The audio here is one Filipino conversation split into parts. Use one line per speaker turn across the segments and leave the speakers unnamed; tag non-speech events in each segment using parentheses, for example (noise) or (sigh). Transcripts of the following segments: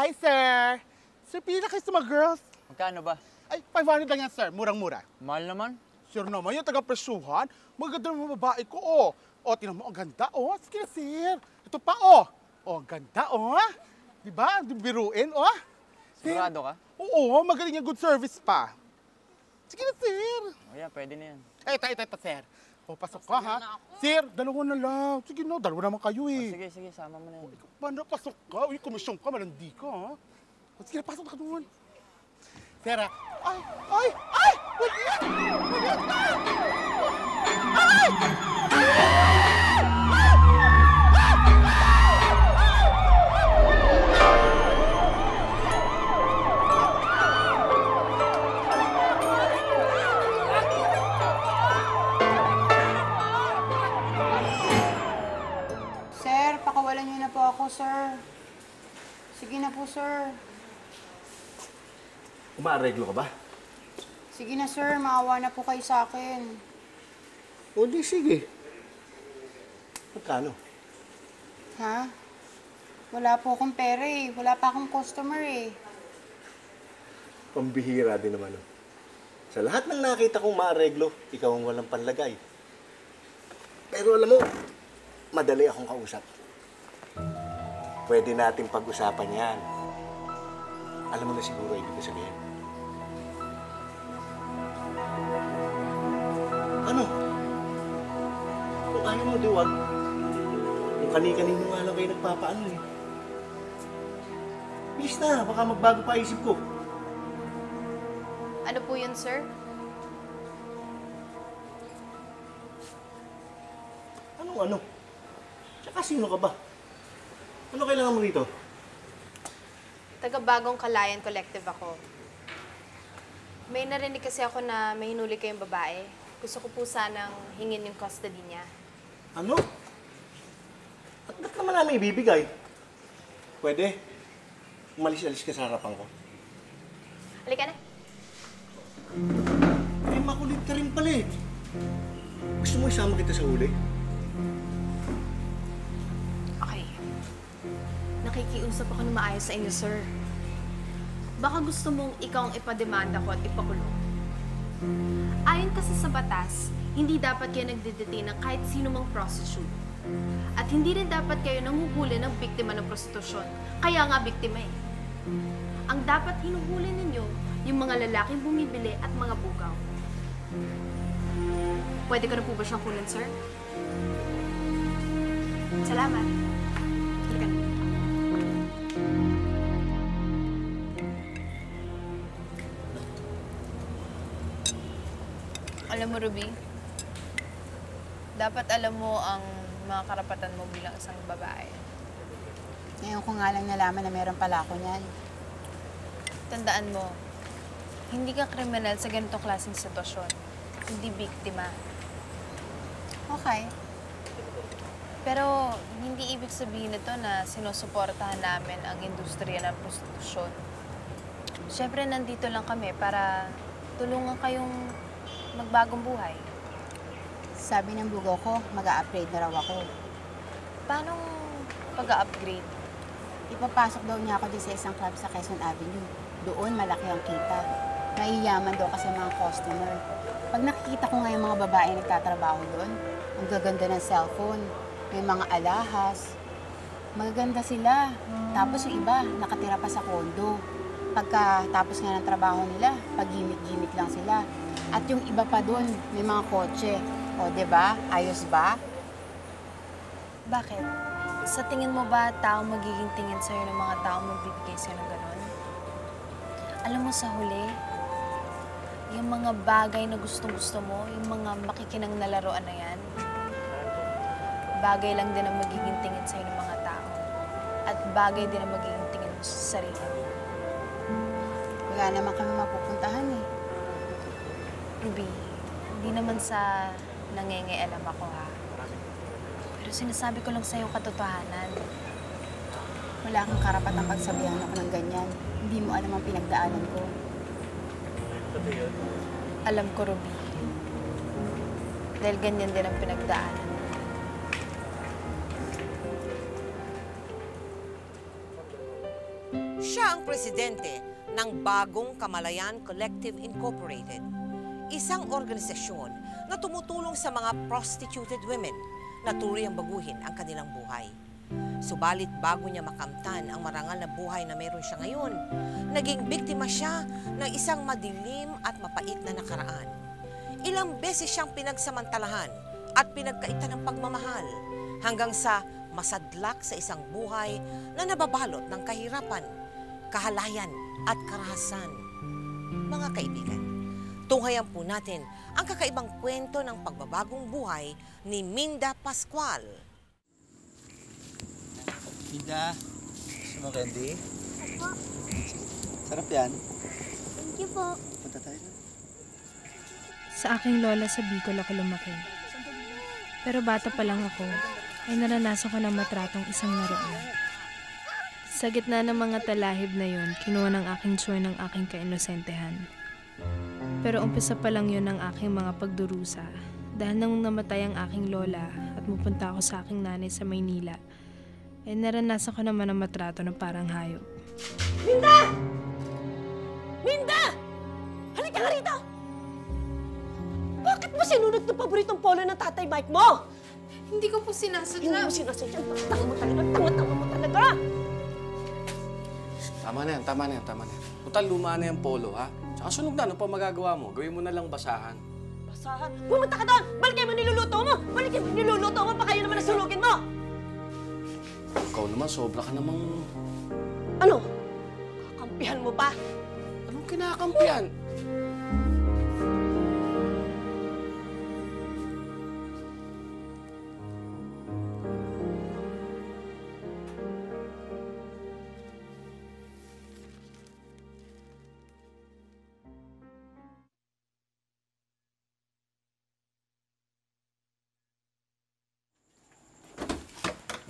Hi, sir. Sir, pila kayo sa mga girls?
Magkano ba?
Ay, 500 lang yan, sir. Murang-mura.
Mahal naman.
Sure naman, yung taga-presyuhan. Maganda naman babae ko, oh. O, tinan mo, ang ganda, oh. Sige na, sir. Ito pa, oh. Oh, ang ganda, oh. Di ba? Di biruin, oh. Sir,
Sigurado ka?
Oo, magaling yung good service pa. Sige na, sir.
O yan, pwede na yan.
Eh, ito, ito, ito, sir. Pasok ka, ha? Sir, dalawa na lang. Sige na, dalawa naman kayo, eh.
sige, sige, sama mo na yan.
Paano, pasok ka. Uy, komisyon ka, malandi ka, ha? Sige na, pasok ka doon. Sir, ah. Ay, ay, ay! Wala yan! Wala yan! Ay!
Sir, sir. Sige na po, sir.
Umaareglo ka ba?
Sige na, sir. Maawa na po kayo sa akin.
O di sige. Magkano?
Ha? Wala po akong pera eh. Wala pa akong customer eh.
Pambihira din naman. oh. Sa lahat ng nakita kong maareglo, ikaw ang walang panlagay. Pero alam mo, madali akong kausap. Pwede natin pag-usapan yan. Alam mo na siguro ibig ko sabihin. Ano? Kung ayaw mo, diwag. Kung kani-kanino nga lang kayo nagpapaano eh. Bilis na, baka magbago pa isip ko.
Ano po yun, sir?
Anong ano? Tsaka sino ka ba? Ano kailangan mo rito?
Taga-bagong Kalayan Collective ako. May narinig kasi ako na may hinuli kayong babae. Gusto ko po sanang hingin yung custody niya.
Ano? At ba't naman namin ibibigay? Pwede. Umalis-alis ka sa harapan ko.
Halika na.
Eh, makulit ka rin pala eh. Gusto mo isama kita sa huli?
Nakikiusap ako ng maayos sa inyo, sir. Baka gusto mong ikaw ang ipademanda ko at ipakulong. Ayon kasi sa batas, hindi dapat kayo nagdedetain ng kahit sino mang prostitute. At hindi rin dapat kayo nanguhuli ng biktima ng prostitusyon. Kaya nga biktima eh. Ang dapat hinuhuli ninyo, yung mga lalaking bumibili at mga bugaw. Pwede ko na po ba siyang kunin, sir? Salamat. Alam mo, Ruby, dapat alam mo ang mga karapatan mo bilang isang babae.
Ngayon ko nga lang nalaman na meron pala ako niyan.
Tandaan mo, hindi ka kriminal sa ganitong klaseng sitwasyon. Hindi biktima.
Okay.
Pero hindi ibig sabihin nito na sinusuportahan namin ang industriya ng prostitusyon. Siyempre, nandito lang kami para tulungan kayong magbagong buhay.
Sabi ng bugaw ko, mag upgrade na raw ako.
Paano pag-upgrade?
Ipapasok daw niya ako din sa isang club sa Quezon Avenue. Doon malaki ang kita. Naiyaman daw kasi mga customer. Pag nakikita ko nga yung mga babae nagtatrabaho doon, ang gaganda ng cellphone, may mga alahas. Magaganda sila. Tapos yung iba, nakatira pa sa kondo. Pagka tapos nga ng trabaho nila, pag-gimik-gimik lang sila. At yung iba pa doon, may mga kotse. O, 'di ba? Ayos ba?
Bakit? Sa tingin mo ba tao magiging tingin sa'yo ng mga tao magbibigay sa'yo ng ganon? Alam mo sa huli, yung mga bagay na gustong-gusto mo, yung mga makikinang na laruan na yan, bagay lang din ang magiging tingin sa'yo ng mga tao. At bagay din ang magiging tingin mo sa sarili mo.
Wala naman kami mapupuntahan eh.
Ruby, hindi naman sa nangengialam ako ha. Pero sinasabi ko lang sa'yo katotohanan.
Wala kang karapatang pagsabihan ako ng ganyan. Hindi mo alam ang pinagdaanan ko.
Alam ko, Ruby. Dahil ganyan din ang pinagdaanan.
Siya ang presidente ng Bagong Kamalayan Collective Incorporated, isang organisasyon na tumutulong sa mga prostituted women na turiyang baguhin ang kanilang buhay. Subalit bago niya makamtan ang marangal na buhay na meron siya ngayon, naging biktima siya ng isang madilim at mapait na nakaraan. Ilang beses siyang pinagsamantalahan at pinagkaitan ng pagmamahal hanggang sa masadlak sa isang buhay na nababalot ng kahirapan, kahalayan at karahasan. Mga kaibigan, tunghayan po natin ang kakaibang kwento ng pagbabagong buhay ni Minda Pascual.
Ida, gusto mo candy? Sarap yan.
Thank you po.
Punta tayo na.
Sa aking lola sa Bicol ako lumaki. Pero bata pa lang ako, ay naranasan ko na matratong isang naroon. Sa gitna ng mga talahib na yon, kinuha ng aking tsuy ng aking kainosentehan. Pero umpisa pa lang yun ng aking mga pagdurusa. Dahil nang namatay ang aking lola at mupunta ako sa aking nanay sa Maynila, ay naranasan ko naman ang matrato ng parang hayop.
Linda! Halika ka rito! Bakit mo sinunod ng paboritong polo ng tatay Mike mo?
Hindi ko po
Hindi
sinasadya.
mo sinasadya. Tanga mo talaga. Tanga-tanga mo talaga.
Tama na yan, tama na yan, tama na yan. Total, luma na yung polo, ha? Tsaka sunog na, ano pa magagawa mo? Gawin mo na lang basahan.
Basahan. Pumunta ka doon! Balikin mo niluluto mo! Balikin mo niluluto mo! Baka yun naman ang sunugin mo!
Ikaw naman, sobra ka namang...
Ano? Kakampihan mo pa?
Anong kinakampihan? Liga,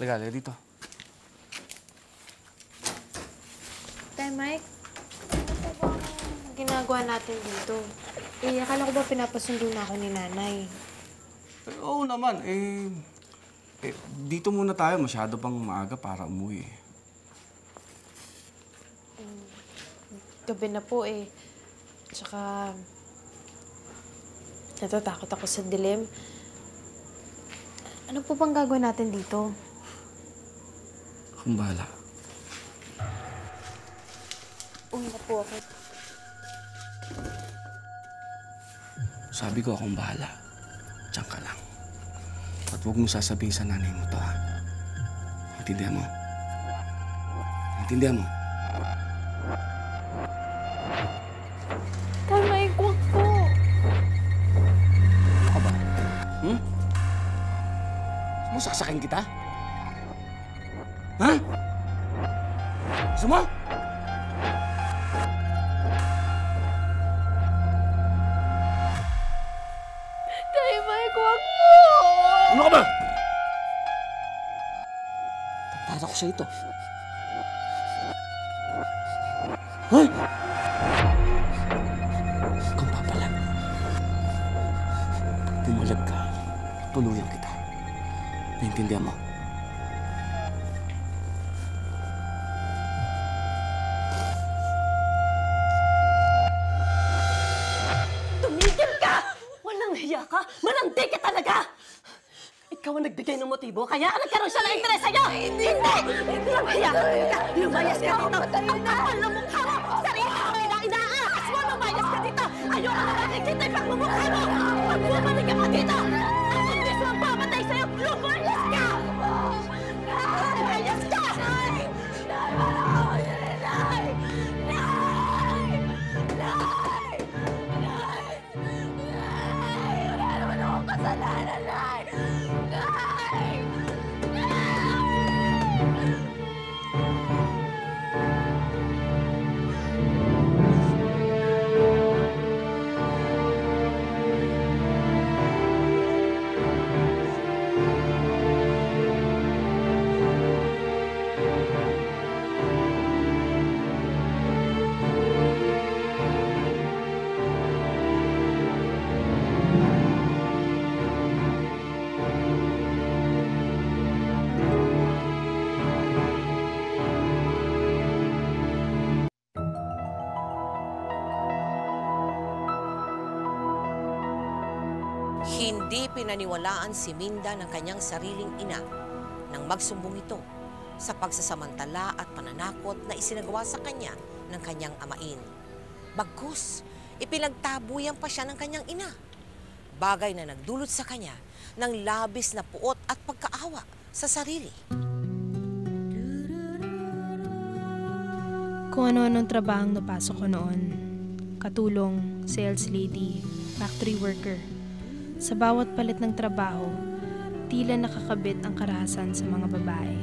liga dito.
Tay Mike, ano po ginagawa natin dito? Eh, akala ko ba pinapasundo na ako ni nanay?
Eh, Oo naman, eh, eh... Dito muna tayo, masyado pang maaga para umuwi.
Gabi na po eh. Tsaka, natatakot ako sa dilim. Ano po bang gagawin natin dito?
Akong bahala.
Uwi na po ako.
Sabi ko akong bahala. Diyan ka lang. At huwag mo sasabihin sa nanay mo to, ha? Intindihan mo? Intindihan mo?
Po.
Ano ka ba? Hmm? Gusto mo saksakin kita? Sa ito. Hoy! Kung papalag, pag tumulag ka, tuluyan kita. Naintindihan mo?
Motibo, kaya nagkaroon siya ng interes sa'yo! Hindi! Hindi! Hiya ka talaga! Lumayas ka dito! Ang kapal ng mukha mo! Sarili mo ina inaahas mo! Lumayas ka dito! Ayoko na nakikita yung pagmumukha mo! Pag bumalik ka dito!
Pinaniwalaan si Minda ng kanyang sariling ina nang magsumbong ito sa pagsasamantala at pananakot na isinagawa sa kanya ng kanyang amain. Bagkus, ipinagtabuyan pa siya ng kanyang ina. Bagay na nagdulot sa kanya ng labis na puot at pagkaawa sa sarili.
Kung ano-anong trabahong napasok ko noon. Katulong, sales lady, factory worker. Sa bawat palit ng trabaho, tila nakakabit ang karahasan sa mga babae.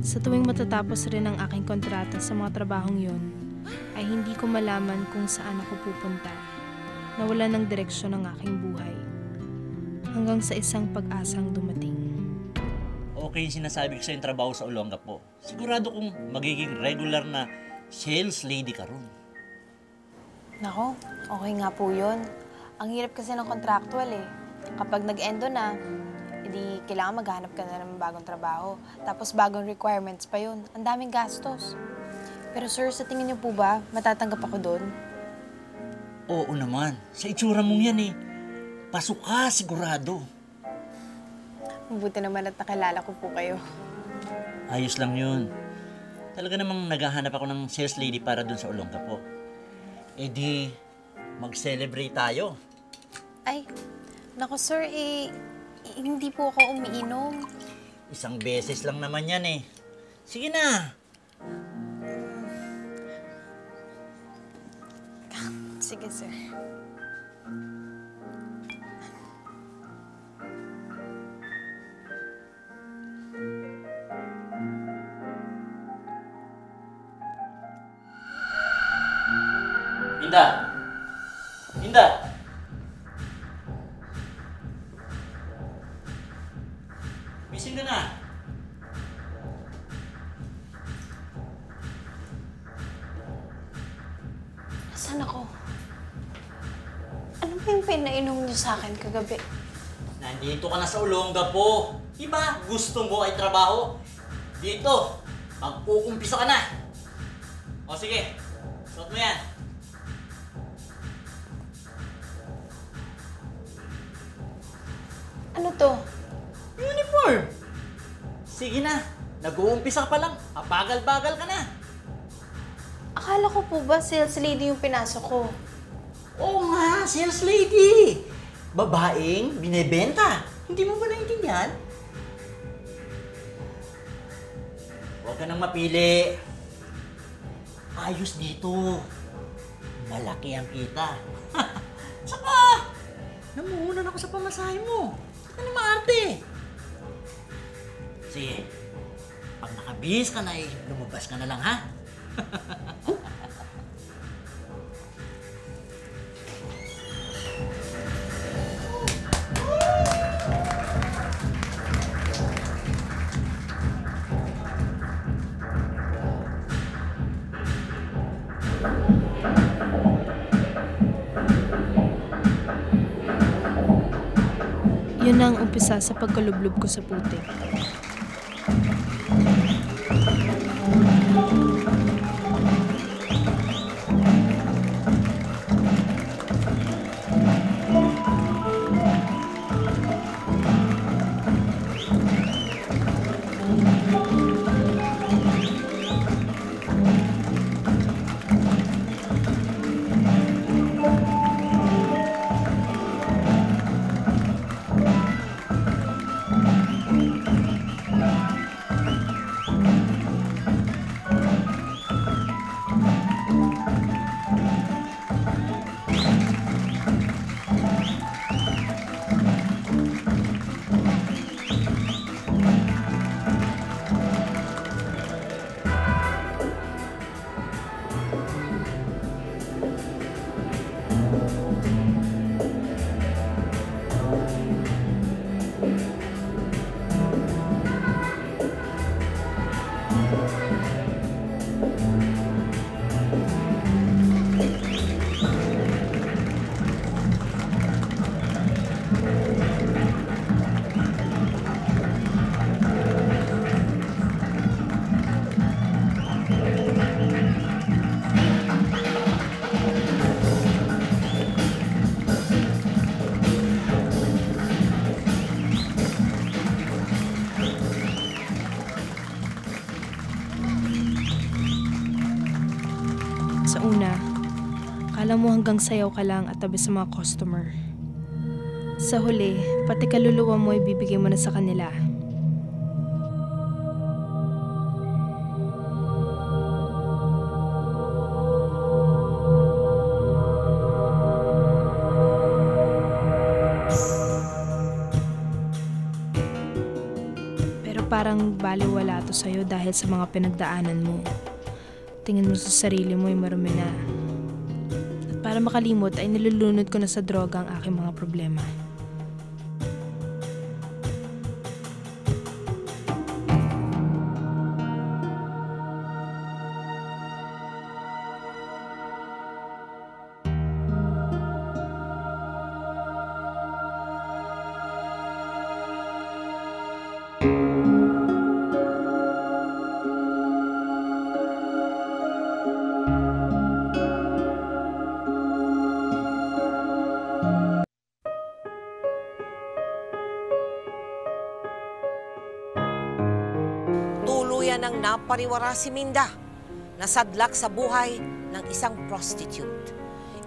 Sa tuwing matatapos rin ang aking kontrata sa mga trabahong yon, ay hindi ko malaman kung saan ako pupunta. Nawala ng direksyon ang aking buhay. Hanggang sa isang pag-asang dumating.
Okay yung sinasabi ko sa yung trabaho sa Olongapo. Sigurado kong magiging regular na sales lady ka ron.
Nako, okay nga po yun. Ang hirap kasi ng contractual eh. Kapag nag-endo na, edi kailangan maghanap ka na ng bagong trabaho. Tapos bagong requirements pa yun. Ang daming gastos. Pero sir, sa tingin niyo po ba, matatanggap ako doon?
Oo naman. Sa itsura mong yan eh. Pasok ka, sigurado.
Mabuti naman at nakilala ko po kayo.
Ayos lang yun. Talaga namang naghahanap ako ng sales lady para dun sa Olongapo. Eh di, mag-celebrate tayo.
Ay, nako sir, eh, eh, hindi po ako umiinom.
Isang beses lang naman yan eh. Sige na.
Sige sir.
Linda! Linda! Ka na.
Nasaan ako? Ano ba yung pinainom niyo sa akin kagabi?
Nandito ka na sa Olongapo. Diba? Gusto mo ay trabaho? Dito, mag-uumpisa ka na. O sige, suot mo yan. Nag-uumpisa ka pa lang. Abagal-bagal ka na.
Akala ko po ba sales lady yung pinasok ko?
Oo nga, sales lady. Babaeng binebenta. Hindi mo ba naintindihan? Huwag ka nang mapili. Ayos dito. Malaki ang kita. (laughs) Saka, namuhunan ako sa pamasahe mo. Na maarte. Sige, nakabihis ka na eh, lumabas ka na lang ha.
Yun ang umpisa sa pagkalublob ko sa putik. Mo hanggang sayaw ka lang at tabi sa mga customer. Sa huli, pati kaluluwa mo ibibigay mo na sa kanila. Pero parang baliwala to sa'yo dahil sa mga pinagdaanan mo. Tingin mo sa sarili mo ay marumi na. Para makalimot ay nilulunod ko na sa droga ang aking mga problema.
Napariwara si Minda, nasadlak sa buhay ng isang prostitute.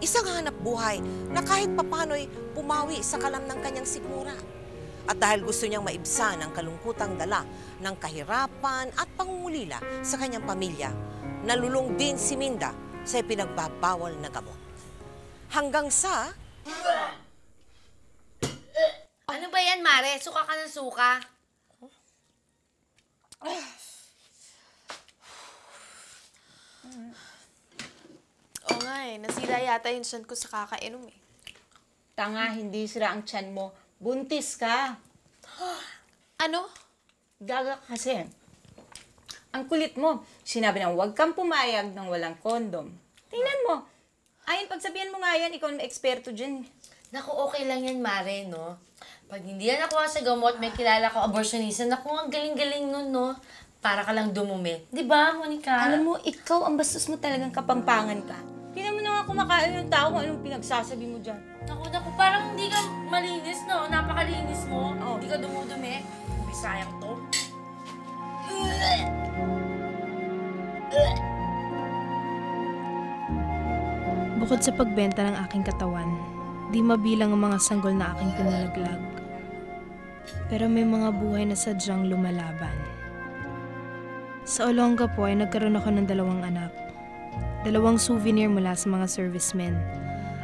Isang hanap buhay na kahit papano'y pumawi sa kalam ng kanyang sikmura. At dahil gusto niyang maibsan ang kalungkutang dala ng kahirapan at pangungulila sa kanyang pamilya, nalulong din si Minda sa ipinagbabawal na gamot. Hanggang sa
Ano ba yan, Mare? Suka ka ng suka.
Nga eh, nasira yata yung tiyan ko sa kakainom eh.
Tanga, hindi sira ang tiyan mo. Buntis ka. (gasps)
Ano?
Gaga kasi. Ang kulit mo. Sinabi na huwag kang pumayag ng walang kondom. Tingnan mo. Ayun, pagsabihan mo nga yan, ikaw ang eksperto dyan.
Naku, okay lang yan, Mare, no? Pag hindi yan nakuha sa gamot, may kilala ko abortionista. Naku, ang galing-galing nun, no? Para ka lang dumumi. Di ba, Monica?
Alam mo, ikaw ang bastos mo talagang kapampangan ka. Tingnan mo na nga kumakain ng tao kung anong pinagsasabi mo dyan.
Naku, naku, parang hindi ka malinis, no? Napakalinis mo. Hindi ka dumudumi. Bisayang to.
Bukod sa pagbenta ng aking katawan, di mabilang ang mga sanggol na aking pinalaglag. Pero may mga buhay na sadyang lumalaban. Sa Olonga po ay nagkaroon ako ng dalawang anak. Dalawang souvenir mula sa mga servicemen.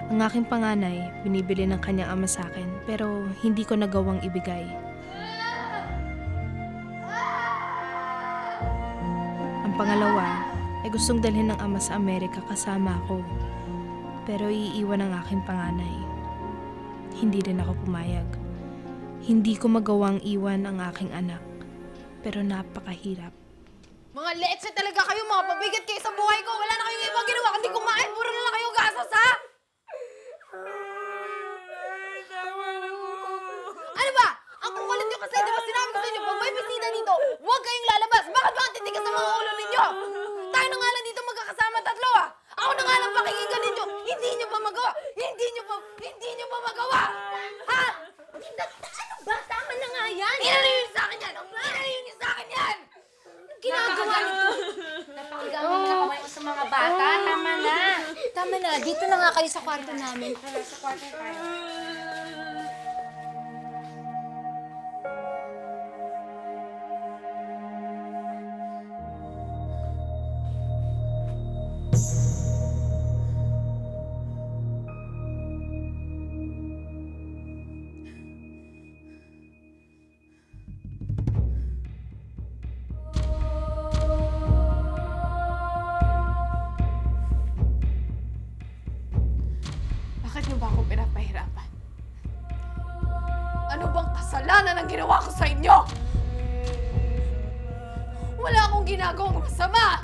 Ang aking panganay, binibili ng kanyang ama sa akin, pero hindi ko nagawang ibigay. Ang pangalawa ay gustong dalhin ng ama sa Amerika kasama ako. Pero iiwan ang aking panganay. Hindi rin ako pumayag. Hindi ko magawang iwan ang aking anak. Pero napakahirap.
Mga leche talaga kayo, mga pabigat kayo sa buhay ko. Wala na ibang ginawa kundi kumain. Puro na lang kayo gastos, ha? Ano ba? Ang kukulit nyo kasi, di ba sinabi ko sa inyo, pag may bisita dito, huwag kayong lalabas. Bakit ba ang titigas sa mga ulo ninyo? Tayo na nga lang dito magkakasama tatlo, ah. Ako na nga lang pakikinggan ninyo. Hindi nyo pa magawa. Hindi nyo pa, hindi nyo pa magawa. Ha?
Ano ba? Tama na nga yan.
Inalayo nyo sa akin yan. Inalayo nyo sa akin yan.
Ginagawa nito? Napakigaan mo na kamay mo sa mga bata. Tama na. Tama na. Dito na nga kayo sa kwarto namin. Tara, sa kwarto tayo.
Ginawa ko sa inyo? Wala akong ginagawang masama!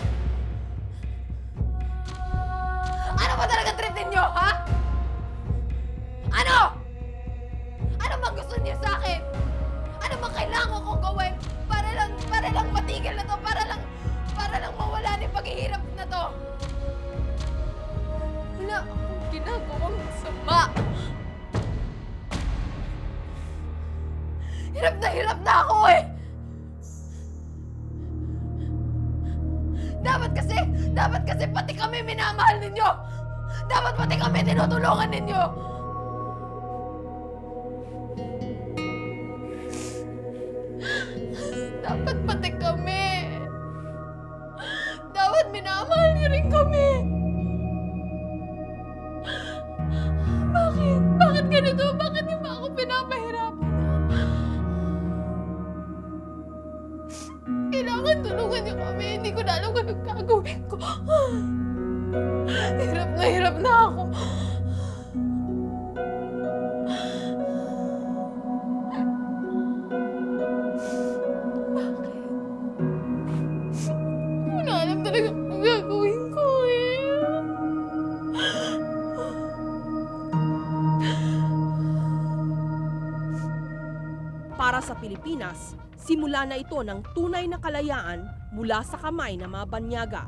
Pilipinas, simula na ito ng tunay na kalayaan mula sa kamay ng mga banyaga.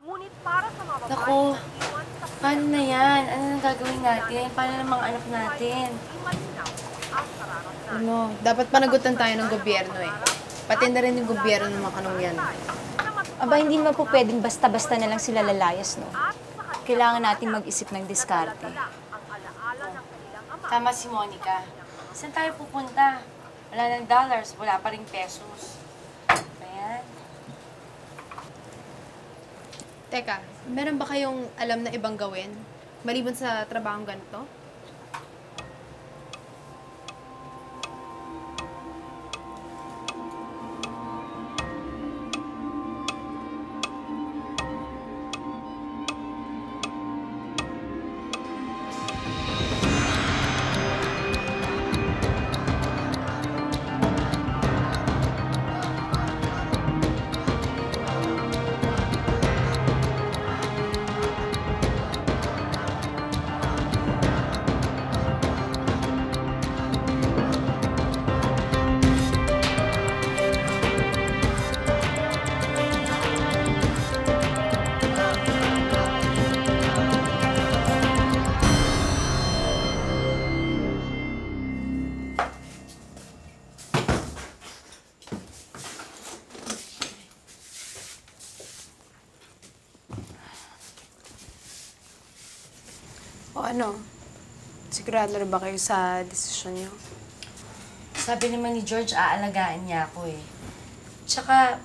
Ngunit para sa mga babae,
Naku, paano na yan? Ano na gagawin natin? Paano ng mga anak natin?
Ano, dapat panagutan tayo ng gobyerno eh. Pati na rin yung gobyerno ng mga kanong yan.
Aba, hindi naman po pwedeng basta-basta na lang sila lalayas, no? Kailangan nating mag-isip ng diskarte.
Tama si Monica. Saan tayo pupunta? Wala ng dollars, wala pa rin pesos. Ayan.
Teka, meron ba kayong alam na ibang gawin? Maliban sa trabahong ganito? Sigurado na ba kayo sa desisyon niyo?
Sabi naman ni George, aalagaan niya ako eh. Tsaka,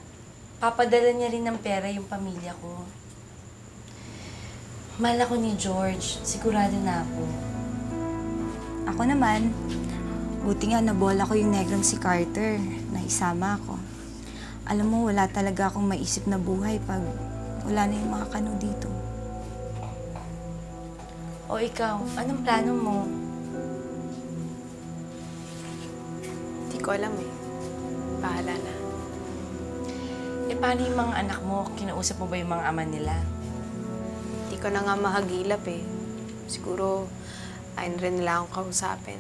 papadala niya rin ng pera yung pamilya ko. Mahal ako ni George. Sigurado na ako.
Ako naman, buti nga nabola ko yung negrong si Carter na isama ako. Alam mo, wala talaga akong maisip na buhay pag wala na yung mga kano dito.
O ikaw, anong plano mo?
Ko alam eh. Bahala na.
E paano yung mga anak mo? Kinausap mo ba yung mga ama nila?
Hindi ko na nga mahagilap eh. Siguro, ayun rin nila akong kausapin.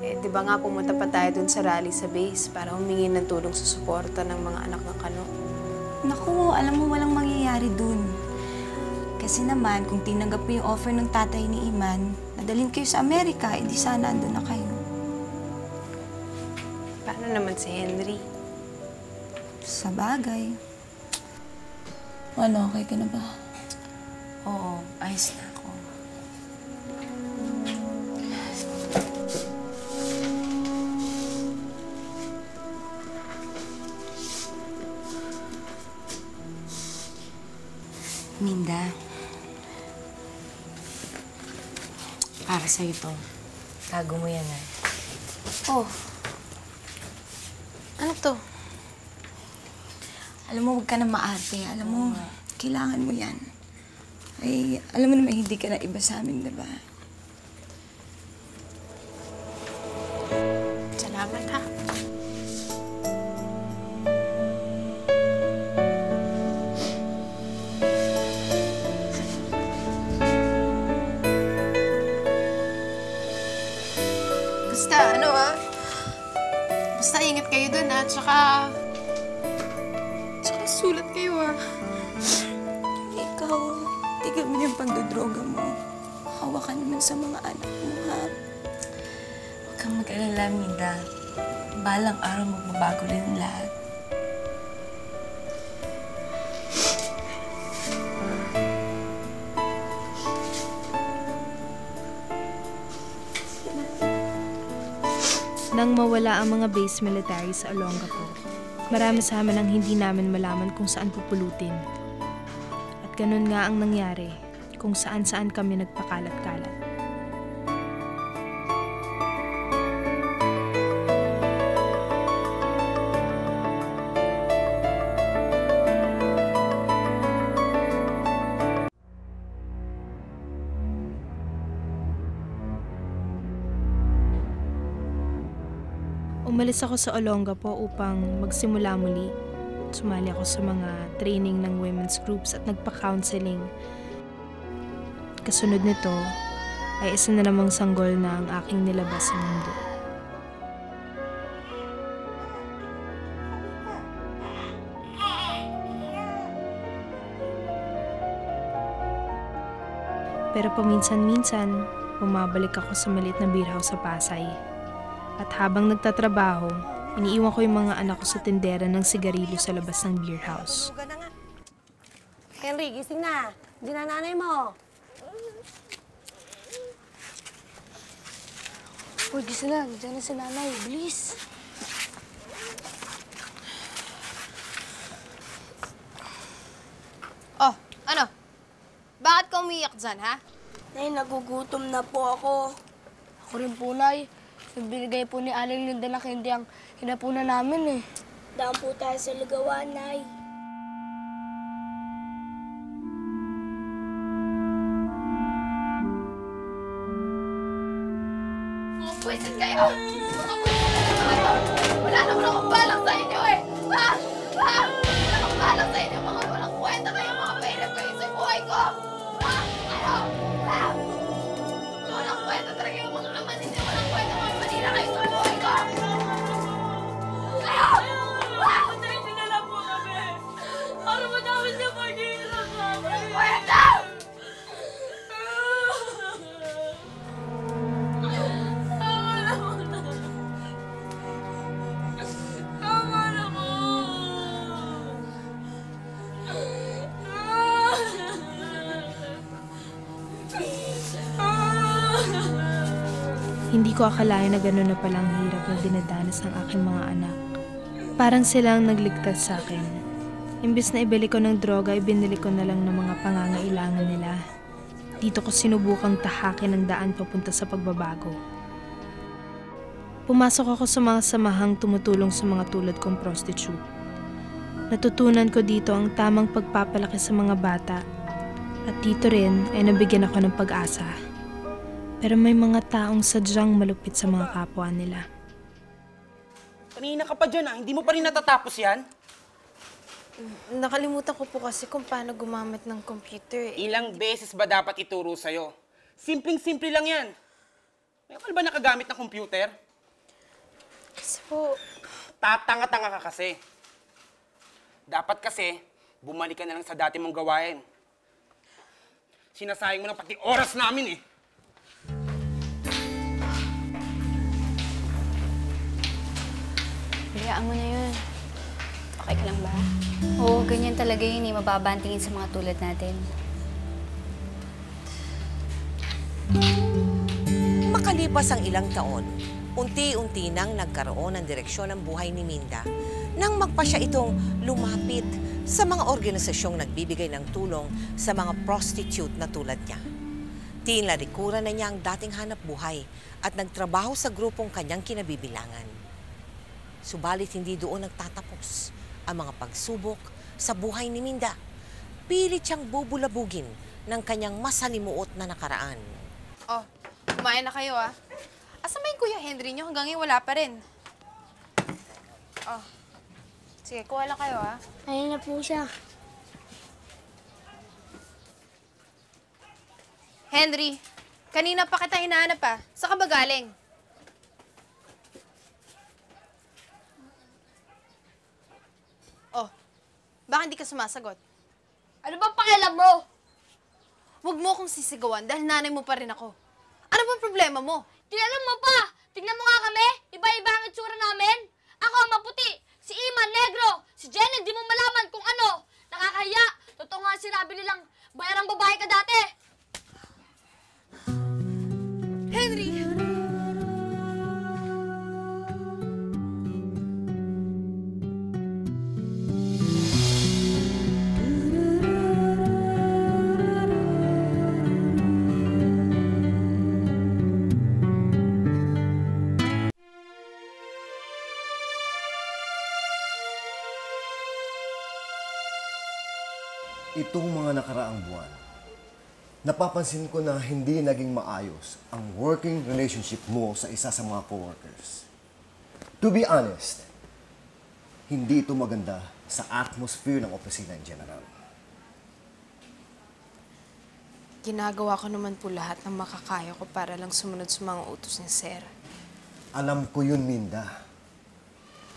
Eh, di ba nga pumunta pa tayo dun sa rally sa base para humingi ng tulong sa suporta ng mga anak ng kano.
Naku, alam mo walang mangyayari dun. Kasi naman, kung tinanggap mo yung offer ng tatay ni Iman, nadalhin kayo sa Amerika, edi sana andun na kayo.
Naman si Henry?
Sa bagay. Ano, okay ka na ba?
Oo, ayos na ako. Minda. Para sa'yo to. Tago mo yan, ah.
Oh. Ano to?
Alam mo, huwag ka na maarte. Alam mo, kailangan mo yan. Ay, alam mo naman, hindi ka na iba sa amin, diba?
Salamat ha. Basta, ano ah. Basta ingat kayo dun ha. Tsaka magsulat kayo ah.
Ikaw, tigil mo yung pagdodroga mo. Hawa ka naman sa mga anak mo ha.
Huwag kang mag-alala, Minda. Balang araw magbabago rin lahat.
nang mawala ang mga base military sa Olongapo marami sa amin ang hindi namin malaman kung saan pupulutin. At ganun nga ang nangyari kung saan-saan kami nagpakalat-kalat. Umalis ako sa Olongapo upang magsimula muli. Sumali ako sa mga training ng women's groups at nagpa-counseling. Kasunod nito ay isa na namang sanggol na ang aking nilabas sa mundo. Pero paminsan-minsan, bumabalik ako sa maliit na beer house sa Pasay. At habang nagtatrabaho, iniiwan ko yung mga anak ko sa tindera ng sigarilyo sa labas ng beer house.
Henry, gising na. Nanay mo.
Uy, gising na. Diyan na si nanay. Bilis.
Oh, ano? Bakit ka umiyak dyan, ha?
Nay, nagugutom na po ako. Ako rin po, Nay. Yung binigay po ni Aling Linda na candy ang hinapunan namin eh. Daan po tayo sa ligawan, Nay.
Mga pwisit kayo!
Ko akalain na gano'n na palang hirap na dinadanas ng aking mga anak. Parang silang nagligtas sa akin. Imbis na ibili ko ng droga, ibinili ko na lang ng mga pangangailangan nila. Dito ko sinubukang tahakin ang daan papunta sa pagbabago. Pumasok ako sa mga samahang tumutulong sa mga tulad kong prostitute. Natutunan ko dito ang tamang pagpapalaki sa mga bata at dito rin ay nabigyan ako ng pag-asa. Pero may mga taong sadyang malupit sa mga kapwa nila.
Kanina ka pa dyan ah, hindi mo pa rin natatapos yan?
Nakalimutan ko po kasi kung paano gumamit ng computer. eh.
Ilang beses ba dapat ituro sa'yo? Simpleng-simple lang yan. Ngayon ka ba nakagamit ng computer?
Kasi po...
Tatanga-tanga ka kasi. Dapat kasi, bumalik ka na lang sa dati mong gawain. Sinasayang mo na pati oras namin eh.
Hayaan mo na yun. Okay ka lang ba? Oo, ganyan talaga yun eh. Mababa sa mga tulad natin.
Makalipas ang ilang taon, unti-unti nang nagkaroon ng direksyon ng buhay ni Minda nang magpa siya itong lumapit sa mga organisasyong nagbibigay ng tulong sa mga prostitute na tulad niya. Tinlarikuran na niya ang dating hanap buhay at nagtrabaho sa grupong kanyang kinabibilangan. Subalit hindi doon nagtatapos ang mga pagsubok sa buhay ni Minda. Pilit siyang bubulabugin ng kanyang masalimuot na nakaraan.
Oh, kumain na kayo ah. Asa ba yung Kuya Henry nyo? Hanggang ngayon wala pa rin. Oh. Sige, kuha lang kayo ah.
Ayun na po siya.
Henry, kanina pa kita hinahanap ah. Saan ka ba galing? Baka hindi ka sumasagot?
Ano bang pakialam mo?
Huwag mo akong sisigawan dahil nanay mo pa rin ako. Ano bang problema mo?
Tingnan mo pa! Tingnan mo nga kami! Iba-iba ang itsura namin! Ako ang maputi! Si Ima, negro! Si Jenny, di mo malaman kung ano! Nakakahiya! Totoo nga sinabi nilang bayarang babae ka dati!
Itong mga nakaraang buwan, napapansin ko na hindi naging maayos ang working relationship mo sa isa sa mga coworkers. To be honest, hindi ito maganda sa atmosphere ng opisina in general.
Ginagawa ko naman po lahat ng makakaya ko para lang sumunod sa mga utos ni Sir.
Alam ko yun, Minda.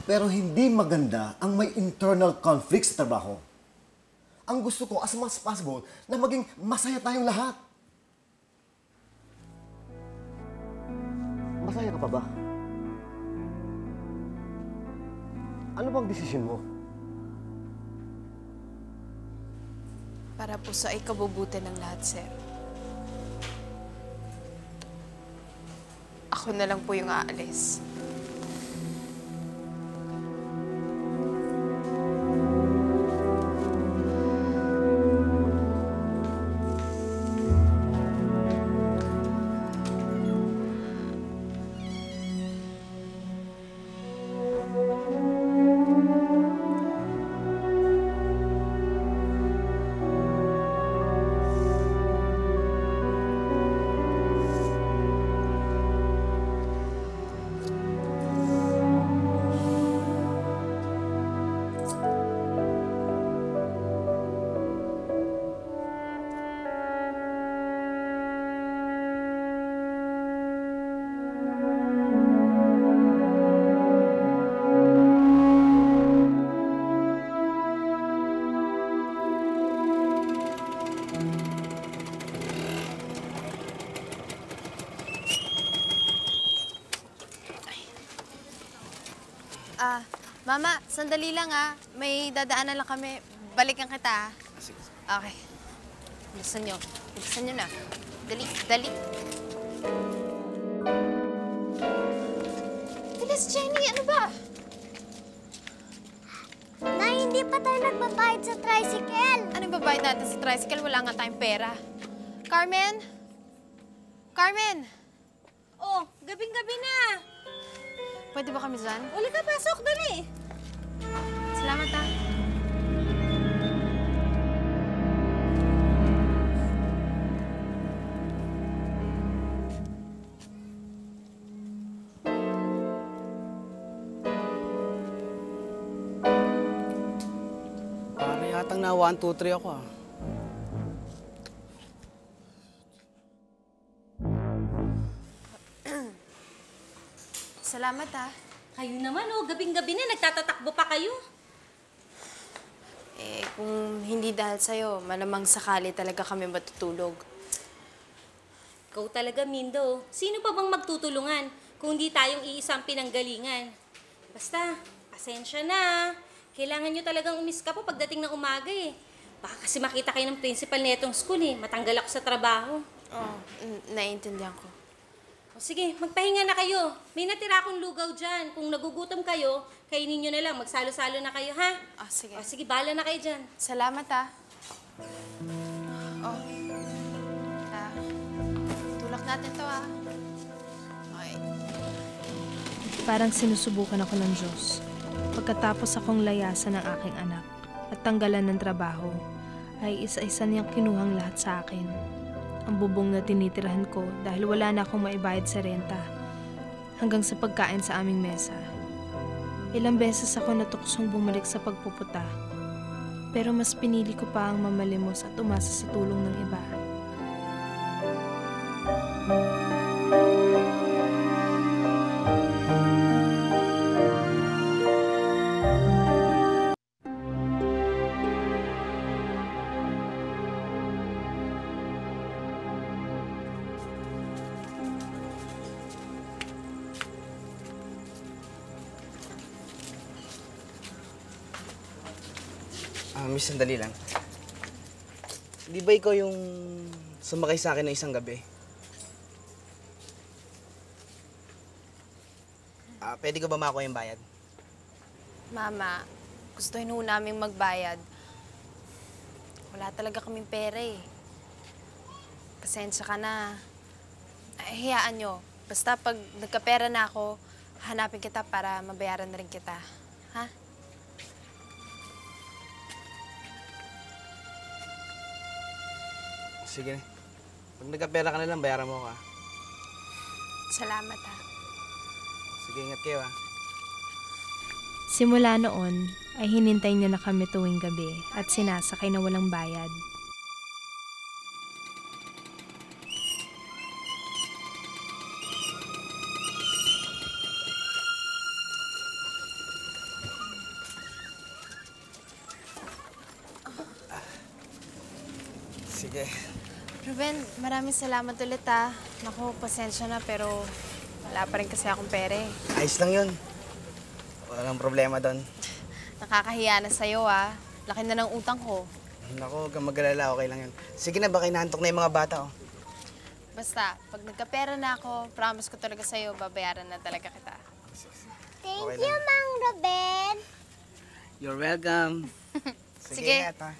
Pero hindi maganda ang may internal conflict sa trabaho. Ang gusto ko, as much as possible, na maging masaya tayong lahat. Masaya ka pa ba? Ano bang desisyon mo?
Para po sa ikabubuti ng lahat, Sir. Ako na lang po yung aalis.
Mama, sandali lang ah. May dadaanan lang kami. Balikan kita ah. Okay. Bilisan nyo. Bilisan nyo na. Dali, dali. Bilis, Jenny! Ano ba?
Na, hindi pa tayo nagbabayad sa tricycle.
Anong babayad natin sa tricycle? Wala nga tayong pera. Carmen? Carmen!
Oh, gabing-gabi na.
Pwede ba kami dyan?
Uli ka, pasok, dali.
Na 1, 2, 3 ako ah.
Salamat ah.
Kayo naman, oh, gabing-gabi na, nagtatatakbo pa kayo.
Eh, kung hindi dahil sa'yo, malamang sakali talaga kami matutulog.
Ikaw talaga, Mindo. Sino pa bang magtutulungan kung di tayong iisang pinanggalingan? Basta, pasensya na. Kailangan nyo talagang umiska po pagdating ng umaga eh. Baka kasi makita kayo ng principal na itong school eh. Matanggal ako sa trabaho.
Oo, oh, naiintindihan ko.
O sige, magpahinga na kayo. May natira akong lugaw dyan. Kung nagugutom kayo, kainin nyo na lang. Magsalo-salo na kayo, ha?
Ah, sige.
O sige, bahala na kayo dyan.
Salamat ah. Oh. Ah. Tulak natin to ah. Okay.
Parang sinusubukan ako ng Diyos. Pagkatapos akong layasan ng aking anak at tanggalan ng trabaho, ay isa-isa niyang kinuhang lahat sa akin. Ang bubong na tinitirahan ko dahil wala na akong maibayad sa renta. Hanggang sa pagkain sa aming mesa. Ilang beses ako natuksong bumalik sa pagpuputa. Pero mas pinili ko pa ang mamalimos at umasa sa tulong ng iba.
Ah, miss, sandali lang. Di ba ikaw yung sumakay sa akin na isang gabi? Ah, pwede ko ba makuha yung bayad?
Mama, gustuhin ho namin magbayad. Wala talaga kaming pera eh. Pasensya ka na. Ay, hayaan nyo. Basta pag nagkapera na ako, hanapin kita para mabayaran na rin kita.
Sige na. Pag nagkapera ka na lang, bayaran mo ako ah.
Salamat ha.
Sige, ingat kayo ah.
Simula noon ay hinintay niya na kami tuwing gabi at sinasakay na walang bayad.
Maraming salamat ulit ha. Naku, pasensya na pero wala pa rin kasi akong pere.
Ayos lang yun. Walang problema doon. (laughs)
Nakakahiya na sa'yo ha. Laki na ng utang ko.
Naku, huwag kang mag-alala, okay lang yun. Sige na, baka inaantok na yung mga bata oh.
Basta, pag nagkapera na ako, promise ko talaga sa'yo, babayaran na talaga kita.
Thank
Okay
you. Mang Ruben.
You're welcome. (laughs)
Sige.
ingat ha.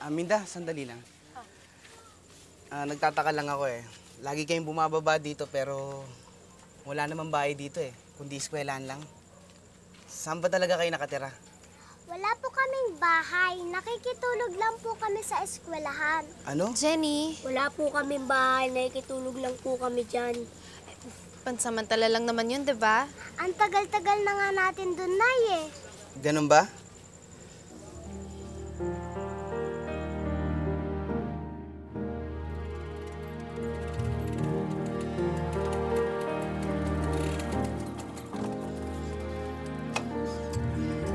Aminda, sandali lang. Ah, nagtataka lang ako eh. Lagi kayong bumababa dito pero wala namang bahay dito eh. Kundi eskwelahan lang. Saan ba talaga kayo nakatira?
Wala po kaming bahay. Nakikitulog lang po kami sa eskwelahan.
Ano?
Jenny?
Wala po kaming bahay. Nakikitulog lang po kami dyan.
Pansamantala lang naman yun, di ba?
Ang tagal-tagal na nga natin dun, Nay eh.
Ganun ba?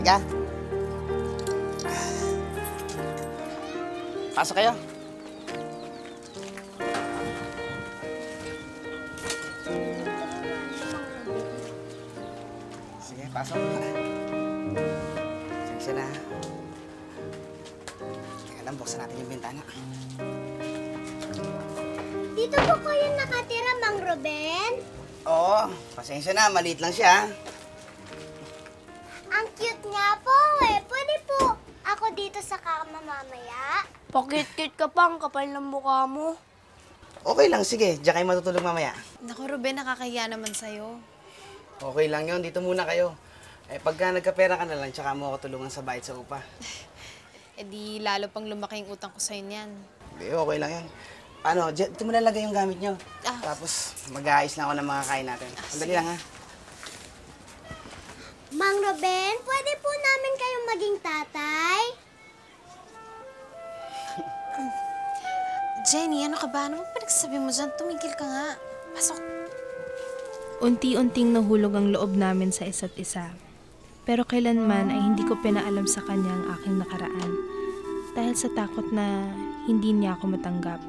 Higa. Pasok kayo. Sige, pasok. Sige na. Teka lang, buksan natin yung bintana.
Dito po kayo nakatira, Mang Ruben.
Oo, pasensya na, maliit lang siya.
Nga po eh. Pwede po ako dito sa kama mamaya.
Pakit-kit ka pa, ang kapal ng mukha mo.
Okay lang, sige. Diyan kayo matutulog mamaya.
Naku, Ruben, nakakahiya naman sa'yo.
Okay lang yon dito muna kayo. Eh, pagka nagkapera ka na lang, tsaka mo ako tulungan sa bayad sa upa. (laughs)
E di lalo pang lumaki yung utang ko sa'yo niyan.
Hindi, okay lang yan. Ano, dito mo lalagay yung gamit nyo. Tapos, mag-aayos na ako ng mga kain natin. Sandali lang, ha?
Mang Ruben, pwede po namin kayong maging tatay?
Jenny, ano ka ba? Ano ba pinagsasabi mo dyan? Tumigil ka nga. Pasok.
Unti-unting nahulog ang loob namin sa isa't isa. Pero kailanman ay hindi ko pinaalam sa kanya ang aking nakaraan. Dahil sa takot na hindi niya ako matanggap.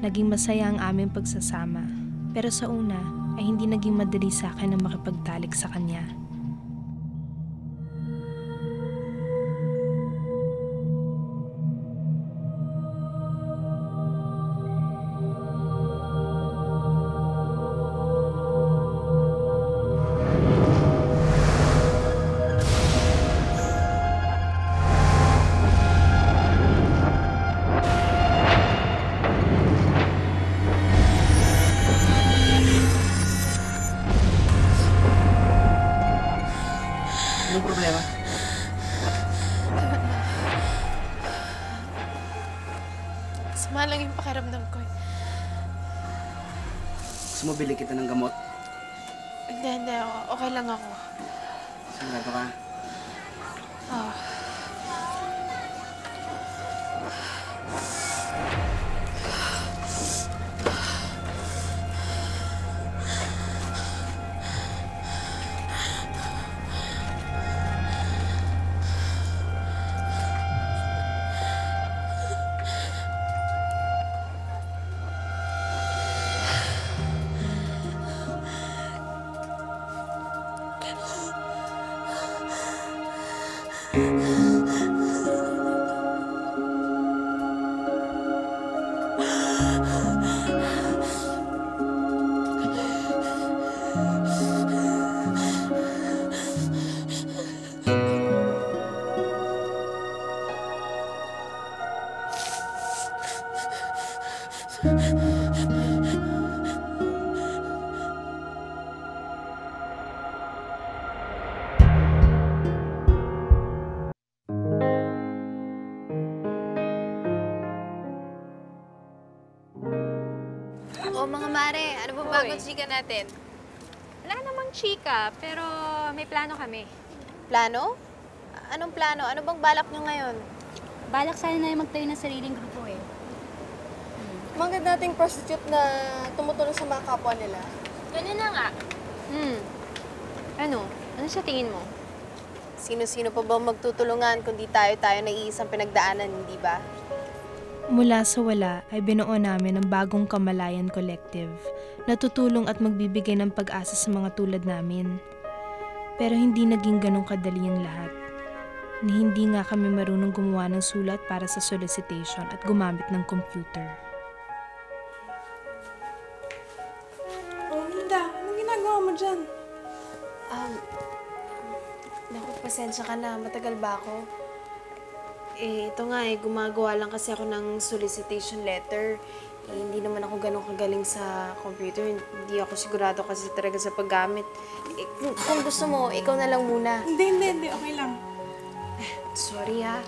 Naging masaya ang aming pagsasama. Pero sa una ay hindi naging madali sa akin na makipagtalik sa kanya.
Sumabili kita ng gamot.
Hindi, hindi. Okay lang ako.
Sigurado ka.
Ah. mare. Natin?
Wala namang chika, pero may plano kami.
Plano? Anong plano? Ano bang balak nyo ngayon?
Balak sana na magtayo ng sariling grupo eh.
Mga dating prostitute na tumutulong sa mga kapwa nila.
Ganyan na nga. Hmm. Ano? Ano sa tingin mo?
Sino-sino pa ba magtutulungan kundi tayo-tayo na iisang pinagdaanan, hindi ba?
Mula sa wala ay binuo namin ang bagong Kamalayan Collective na tutulong at magbibigay ng pag-asa sa mga tulad namin. Pero hindi naging ganong kadali ang lahat. Ni hindi nga kami marunong gumawa ng sulat para sa solicitation at gumamit ng computer.
Oh, Linda, anong ginagawa mo dyan?
Um, naku, pasensya ka na. Matagal ba ako? Eh, ito nga eh, gumagawa lang kasi ako ng solicitation letter. Eh, hindi naman ako ganun kagaling sa computer. Hindi ako sigurado kasi talaga sa paggamit. Eh, kung, kung gusto mo, ikaw na lang muna.
Hindi, hindi, hindi. Okay lang.
Sorry ha.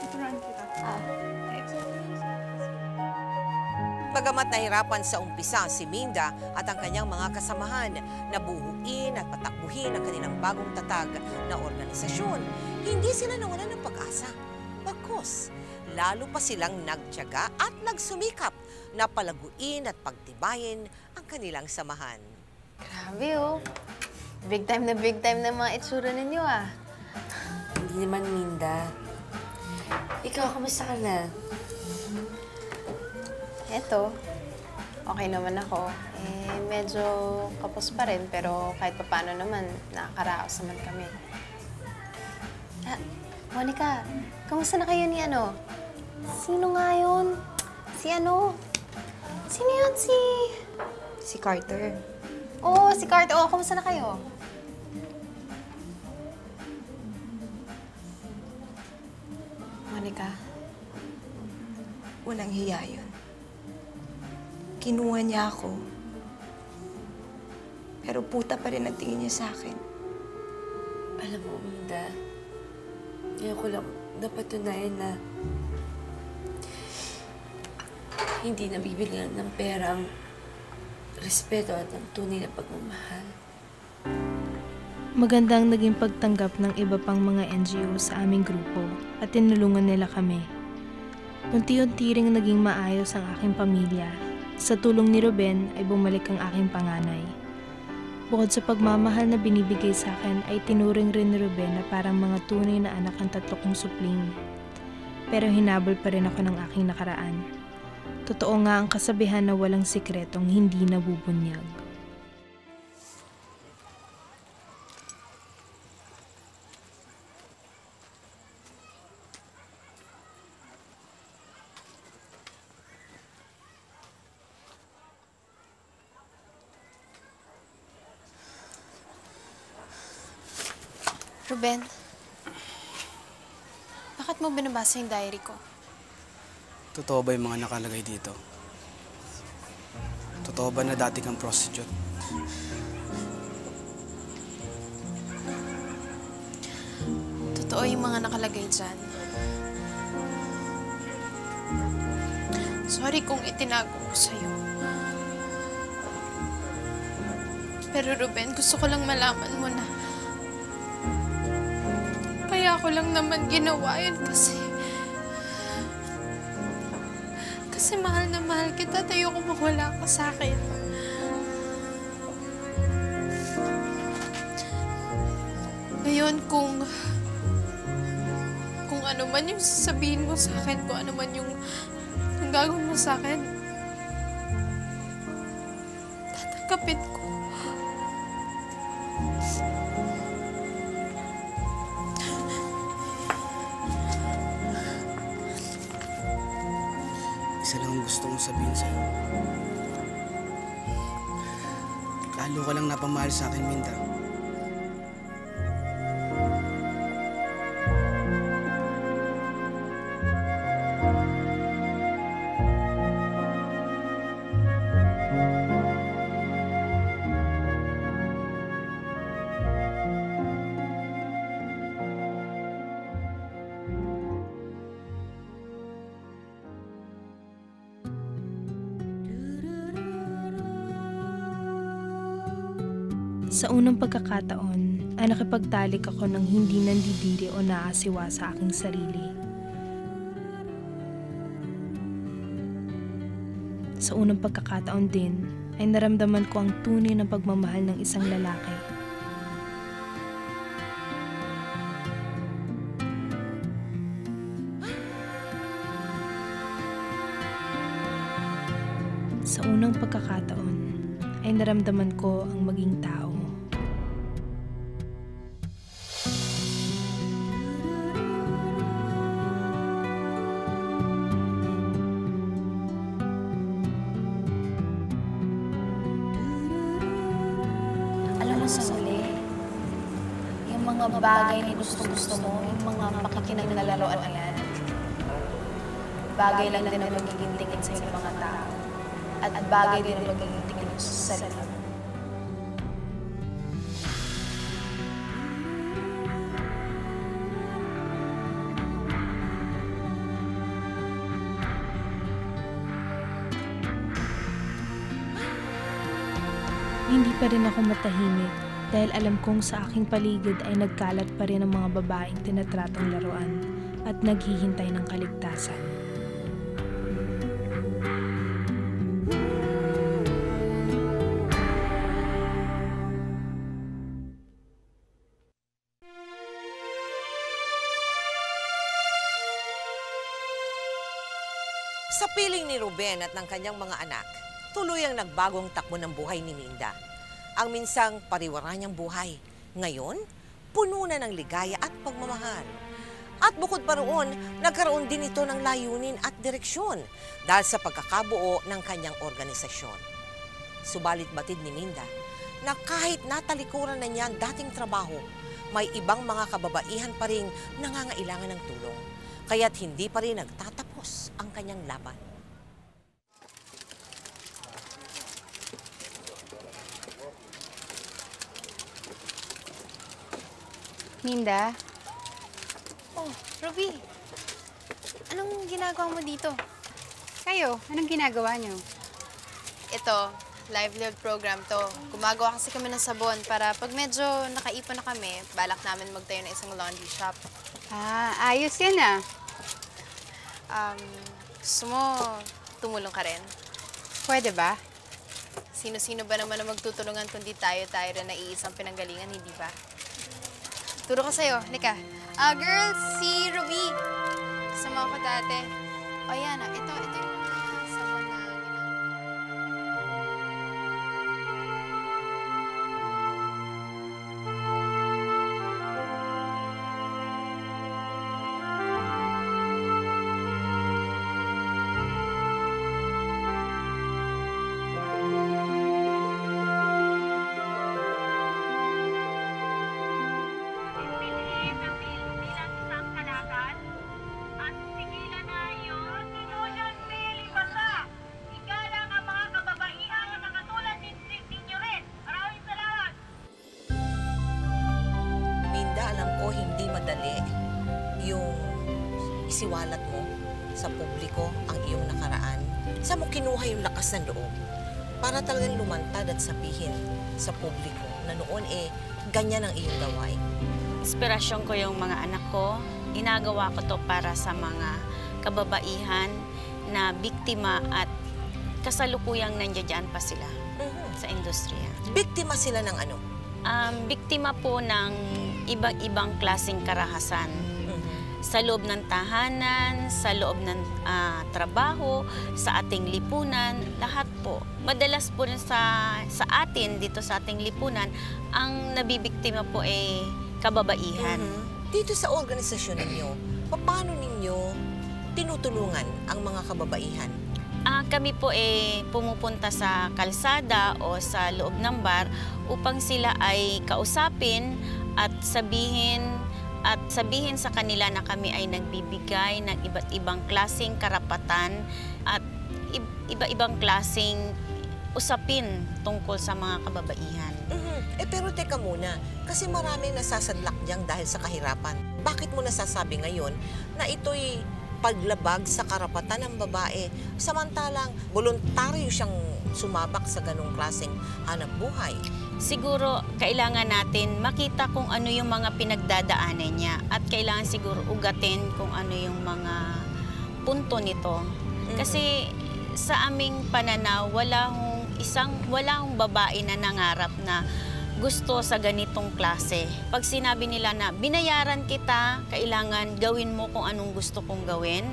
Tuturuan kita.
Ah,
Bagamat nahirapan sa umpisa si Minda at ang kanyang mga kasamahan na buhuin at patakbuhin ang kanilang bagong tatag na organisasyon, hindi sila nawalan ng pag-asa. Bagkus, lalo pa silang nagtyaga at nagsumikap na palaguin at pagtibayin ang kanilang samahan.
grabe oh. Big time na big time na mga itsura ninyo ah.
Hindi naman, Minda. Ikaw, kamusta ka na?
Eto, okay naman ako. Eh, medyo kapos pa rin, pero kahit papano naman, nakakaraos naman kami. Ah, Monica, kamusta na kayo ni ano? Sino nga yun? Si ano? Sino yun? Si...
Si Carter.
Oo, si Carter. Oo, kamusta na kayo? Monica,
Walang hiya yun. Kinuha niya ako. Pero puta pa rin ang tingin niya sa akin.
Alam mo, Minda, ngayon ko lang napatunayan na hindi nabibigyan ng pera ang respeto at ang tunay na pagmamahal.
Magandang naging pagtanggap ng iba pang mga NGO sa aming grupo at tinulungan nila kami. Unti-unti ring naging maayos ang aking pamilya. Sa tulong ni Ruben ay bumalik ang aking panganay. Bukod sa pagmamahal na binibigay sa akin ay tinuring rin ni Ruben na parang mga tunay na anak ang tatlo kong supling. Pero hinabol pa rin ako ng aking nakaraan. Totoo nga ang kasabihan na walang sikretong hindi nabubunyag.
Ruben, bakit mo binabasa yung diary ko?
Totoo ba yung mga nakalagay dito? Totoo ba na dati kang prostitute?
Totoo yung mga nakalagay dyan. Sorry kung itinago ko sa'yo. Pero Ruben, gusto ko lang malaman mo na kaya ko lang naman ginawa yun kasi kasi mahal na mahal kita at ayoko mawala ka sa akin. Ngayon, kung kung ano man yung sasabihin mo sa akin, kung ano man yung, yung gagawin mo sa akin,
sabihin sa'yo. Lalo ka lang napamahal sa akin, Minda.
Pagkakataon ay nakipagtalik ako ng hindi nandidiri o naasiwa sa aking sarili. Sa unang pagkakataon din ay naramdaman ko ang tunay ng pagmamahal ng isang lalaki. Sa unang pagkakataon ay naramdaman ko ang
Mo sa huli, yung mga bagay na gusto-gusto mo, yung mga pakikinaglalaloan na yan, bagay lang din ang magiging tingin ng mga tao. At bagay din ang magiging tingin sa sarili
pa rin ako matahimik dahil alam kong sa aking paligid ay nagkalat pa rin ang mga babaeng tinatratong laruan at naghihintay ng kaligtasan.
Sa piling ni Ruben at ng kanyang mga anak, tuluyang nagbagong takbo ng buhay ni Minda. Ang minsang pariwara niyang buhay. Ngayon, puno na ng ligaya at pagmamahal. At bukod pa roon, nagkaroon din ito ng layunin at direksyon dahil sa pagkakabuo ng kanyang organisasyon. Subalit batid ni Minda na kahit natalikuran na niya ang dating trabaho, may ibang mga kababaihan pa rin nangangailangan ng tulong. Kaya't hindi pa rin nagtatapos ang kanyang laban.
Minda? Oh, Ruby. Anong ginagawa mo dito?
Kayo, anong ginagawa niyo?
Ito, livelihood program to. Gumagawa kasi kami ng sabon para pag medyo nakaipon na kami, balak namin magtayo ng isang laundry shop.
Ah, ayos yan ah.
Um, gusto mo tumulong ka rin?
Pwede ba?
Sino-sino ba naman na magtutulungan kundi tayo-tayo na iisang pinanggalingan, hindi ba? Turo ko sa'yo. Lika. Ah, girls, si Ruby. Sama ko dati. O yan, ah, ito, ito yung
Inspirasyon ko yung mga anak ko. Inagawa ko to para sa mga kababaihan na biktima at kasalukuyang nandiyan pa sila sa industriya.
Biktima sila ng ano?
Um, biktima po ng ibang-ibang klaseng karahasan. Sa loob ng tahanan, sa loob ng ah, trabaho, sa ating lipunan, lahat po. Madalas po sa, sa atin, dito sa ating lipunan, ang nabibiktima po ay kababaihan.
Dito sa organisasyon ninyo, paano ninyo tinutulungan ang mga kababaihan?
Ah, kami po eh pumupunta sa kalsada o sa loob ng bar upang sila ay kausapin at sabihin at sabihin sa kanila na kami ay nagbibigay ng iba't ibang klasing karapatan at ib- iba-ibang klasing usapin tungkol sa mga kababaihan.
Mhm. Eh pero teka muna, kasi maraming nasasadlak diyang dahil sa kahirapan. Bakit mo nasasabi ngayon na ito'y paglabag sa karapatan ng babae. Samantalang voluntaryo siyang sumabak sa ganong klaseng hanap buhay.
Siguro kailangan natin makita kung ano yung mga pinagdadaanan niya at kailangan siguro ugatin kung ano yung mga punto nito. Kasi sa aming pananaw, wala hong isang wala hong babae na nangarap na gusto sa ganitong klase. Pag sinabi nila na binayaran kita, kailangan gawin mo kung anong gusto kong gawin,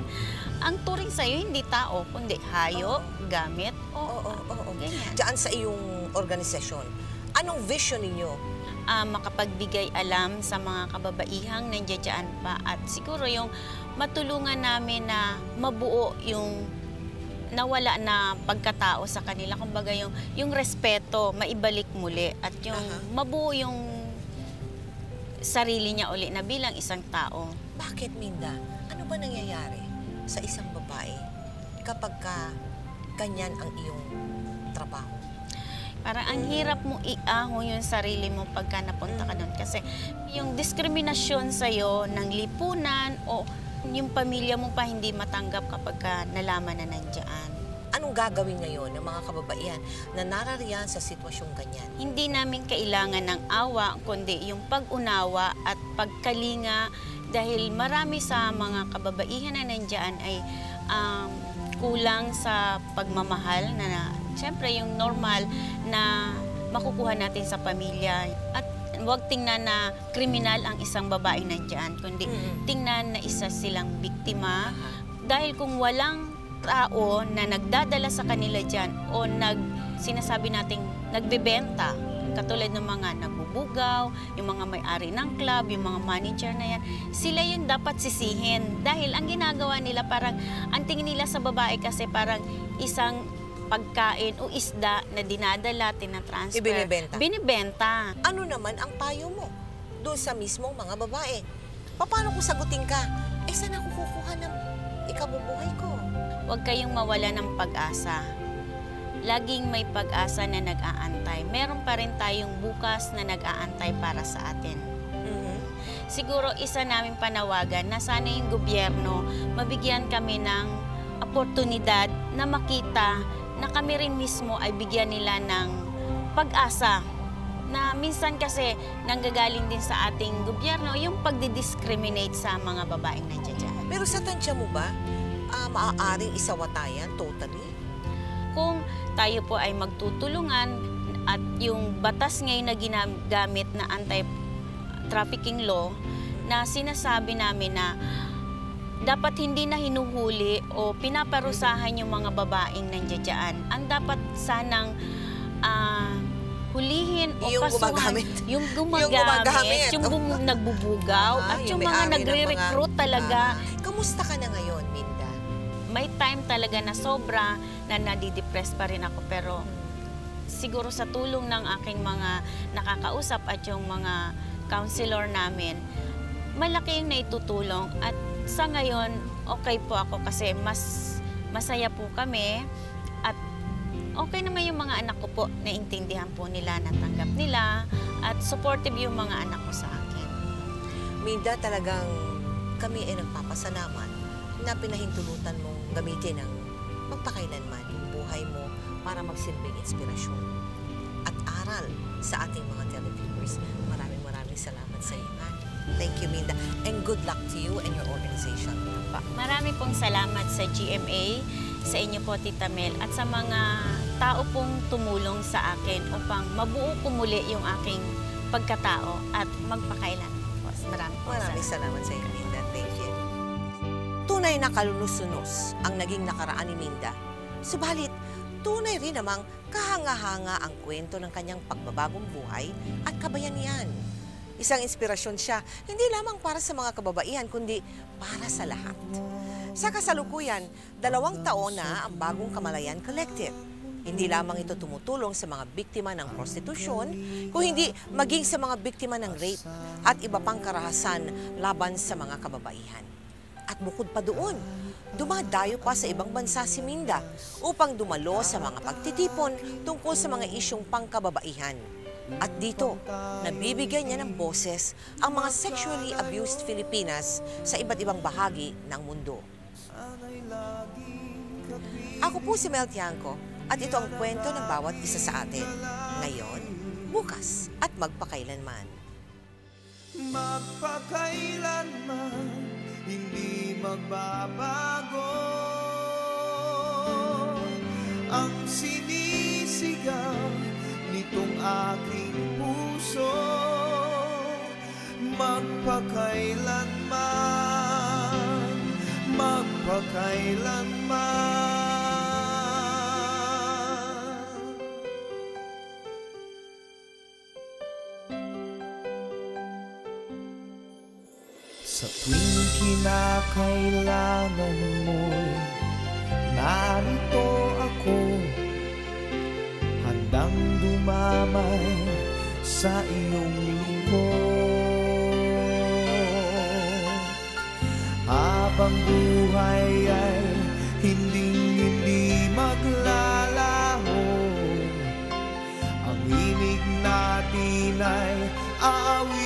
ang turing sa'yo hindi tao, kundi hayop, gamit, o ganyan.
Diyan sa iyong organisasyon, anong vision ninyo?
Ah, makapagbigay alam sa mga kababaihang nandiyan pa at siguro yung matulungan namin na mabuo yung nawala na pagkatao sa kanila. Kumbaga yung, yung respeto, maibalik muli at yung mabuo yung sarili niya uli na bilang isang tao.
Bakit, Minda? Ano ba nangyayari sa isang babae kapag ka ganyan ang iyong trabaho?
Parang ang hirap mo iahon yung sarili mo pagka napunta ka doon. Kasi yung diskriminasyon sa'yo ng lipunan o yung pamilya mo pa hindi matanggap kapag ka nalaman na nandiyan.
Anong gagawin ngayon ng mga kababaihan na narariyan sa sitwasyong ganyan?
Hindi namin kailangan ng awa, kundi yung pag-unawa at pagkalinga dahil marami sa mga kababaihan na nandyan ay um, kulang sa pagmamahal na, na syempre yung normal na makukuha natin sa pamilya at huwag tingnan na kriminal ang isang babae nandyan, kundi tingnan na isa silang biktima. Dahil kung walang tao na nagdadala sa kanila dyan o nag, sinasabi nating nagbebenta, katulad ng mga nabubugaw, yung mga may-ari ng club, yung mga manager na yan, sila yung dapat sisihin. Dahil ang ginagawa nila parang, ang tingin nila sa babae kasi parang isang pagkain o isda na dinadala, tinatransfer.
Ibinibenta.
Binibenta.
Ano naman ang payo mo doon sa mismong mga babae? Paano kung sagutin ka? Eh, saan ako kukuha ng ikabubuhay ko?
Huwag kayong mawala ng pag-asa. Laging may pag-asa na nag-aantay. Meron pa rin tayong bukas na nag-aantay para sa atin. Siguro isa naming panawagan na sana yung gobyerno mabigyan kami ng oportunidad na makita na kami rin mismo ay bigyan nila ng pag-asa na minsan kasi nanggagaling din sa ating gobyerno yung pagdi-discriminate sa mga babaeng nandiyan dyan.
Pero sa tansya mo ba, ah, maaaring isawatayan totally?
Kung tayo po ay magtutulungan at yung batas ngayon na ginagamit na anti-trafficking law na sinasabi namin na dapat hindi na hinuhuli o pinaparusahan yung mga babaeng nandiyan. Ang dapat sanang ah, hulihin o
Yung
kasuhan.
gumagamit.
Yung
Yung
gumagamit.
gumagamit.
Yung, bum- nagbubugaw.
Ah,
at yung, mga
may-ari ng
nagre-recruit
mga-
talaga.
Ah, kamusta ka na ngayon, Minda?
May time talaga na sobra na nadidepress pa rin ako. Pero siguro sa tulong ng aking mga nakakausap at yung mga counselor namin, malaki yung naitutulong. At sa ngayon, okay po ako kasi mas masaya po kami. At okay naman yung mga anak ko po, naintindihan po nila, natanggap nila. At supportive yung mga anak ko sa akin.
Minda, talagang kami ay nagpapasalamat na pinahintulutan mong gamitin ang magpakailanman yung buhay mo para magsilbing inspirasyon at aral sa ating mga televiewers. Maraming maraming salamat sa iyo. Ha? Thank you, Minda. And good luck to you and your organization.
Marami pong salamat sa GMA, sa inyo po Tita Mel, at sa mga tao pong tumulong sa akin upang mabuo ko muli yung aking pagkatao at magpakailan. Marami po
Maraming salamat sa iyo, Minda. Thank you. Tunay na kalulus-sunos ang naging nakaraan ni Minda. Subalit, tunay rin namang kahanga-hanga ang kwento ng kanyang pagbabagong buhay at kabayanihan. Isang inspirasyon siya, hindi lamang para sa mga kababaihan, kundi para sa lahat. Sa kasalukuyan, dalawang taon na ang bagong Kamalayan Collective. Hindi lamang ito tumutulong sa mga biktima ng prostitusyon, kung hindi maging sa mga biktima ng rape at iba pang karahasan laban sa mga kababaihan. At bukod pa doon, dumadayo pa sa ibang bansa si Minda upang dumalo sa mga pagtitipon tungkol sa mga isyong pangkababaihan. At dito, nabibigyan niya ng boses ang mga sexually abused Filipinas sa iba't ibang bahagi ng mundo. Ako po si Mel Tiangco at ito ang kwento ng bawat isa sa atin. Ngayon, bukas at magpakailanman.
Magpakailanman hindi magbabago Ang sinisigaw nitong aking puso. Magpakailanman, magpakailanman. Sa tuwing kinakailangan mo'y narito ako Handang dumamay sa iyong lingkod Habang buhay ay hinding-hindi maglalaho Ang inig natin ay aawit